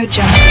Good job.